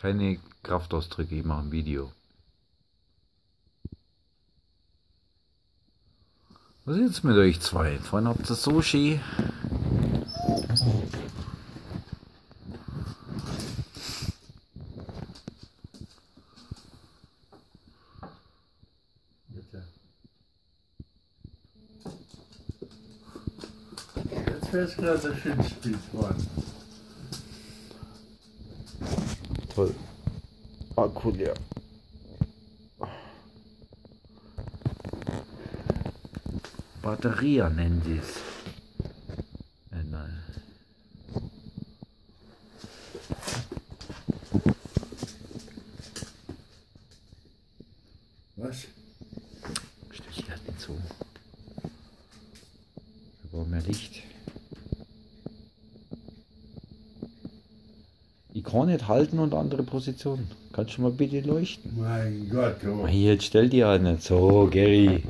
Keine Kraftausdrücke, ich mache ein Video. Was ist jetzt mit euch zwei? Vorhin habt ihr schön. Jetzt wäre es gerade ein schönes Bild geworden. Toll. Akku leer. Batteria nennen sie es. Was? Stell dich halt nicht so. Wir brauchen mehr Licht. Kann nicht halten und andere Positionen. Kannst du mal bitte leuchten? Mein Gott, oh. Hier, jetzt stell dir halt nicht so, Gary.